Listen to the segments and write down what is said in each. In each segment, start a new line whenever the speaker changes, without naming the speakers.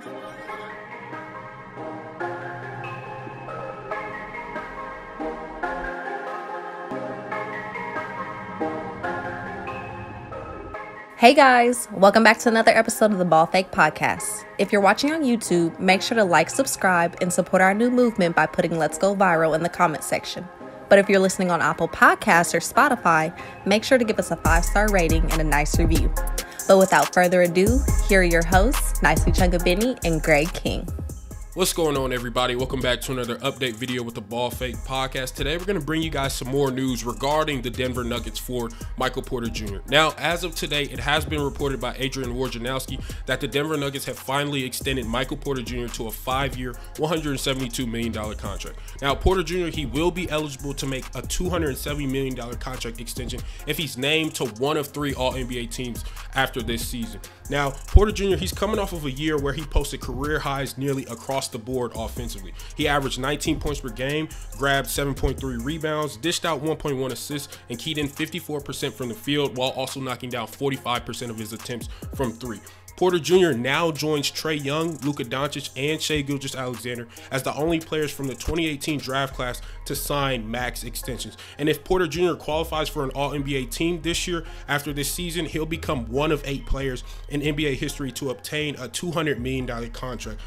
Hey guys, welcome back to another episode of the Ball Fake Podcast. If you're watching on YouTube, make sure to like, subscribe, and support our new movement by putting Let's Go Viral in the comment section. But if you're listening on Apple Podcasts or Spotify, make sure to give us a five star rating and a nice review. But without further ado, here are your hosts, Nicely Chunga Benny and Greg King.
What's going on, everybody? Welcome back to another update video with the Ball Fake Podcast. Today, we're going to bring you guys some more news regarding the Denver Nuggets for Michael Porter Jr. Now, as of today, it has been reported by Adrian Wojnarowski that the Denver Nuggets have finally extended Michael Porter Jr. to a five-year, $172 million contract. Now, Porter Jr. he will be eligible to make a $270 million contract extension if he's named to one of three All-NBA teams after this season. Now, Porter Jr. he's coming off of a year where he posted career highs nearly across the board offensively. He averaged 19 points per game, grabbed 7.3 rebounds, dished out 1.1 assists, and keyed in 54% from the field while also knocking down 45% of his attempts from three. Porter Jr. now joins Trae Young, Luka Doncic, and Shai Gilgeous-Alexander as the only players from the 2018 draft class to sign max extensions. And if Porter Jr. qualifies for an All NBA team this year, after this season, he'll become one of eight players in NBA history to obtain a $200 million contract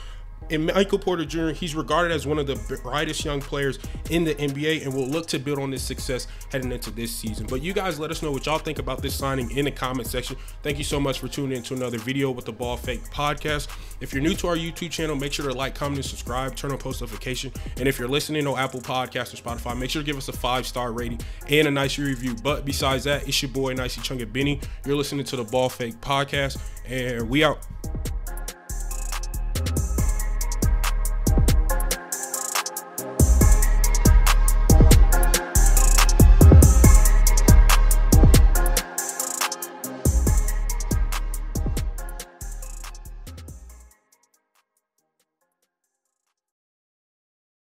and Michael Porter Jr., he's regarded as one of the brightest young players in the NBA and will look to build on this success heading into this season. But you guys let us know what y'all think about this signing in the comment section. Thank you so much for tuning in to another video with the Ball Fake podcast. If you're new to our YouTube channel, make sure to like, comment, and subscribe, turn on post notification. And if you're listening on Apple Podcasts or Spotify, make sure to give us a five star rating and a nice review. But besides that, it's your boy, Nicey Chunga Benny. You're listening to the Ball Fake podcast, and we out.